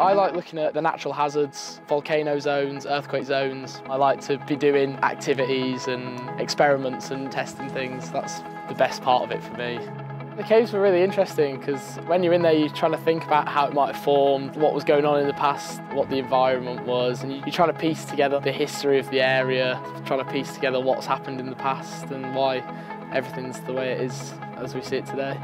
I like looking at the natural hazards, volcano zones, earthquake zones. I like to be doing activities and experiments and testing things. That's the best part of it for me. The caves were really interesting because when you're in there, you're trying to think about how it might have formed, what was going on in the past, what the environment was, and you're trying to piece together the history of the area, trying to piece together what's happened in the past and why everything's the way it is as we see it today.